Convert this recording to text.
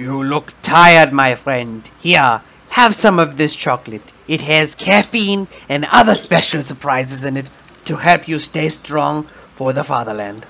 You look tired, my friend. Here, have some of this chocolate. It has caffeine and other special surprises in it to help you stay strong for the fatherland.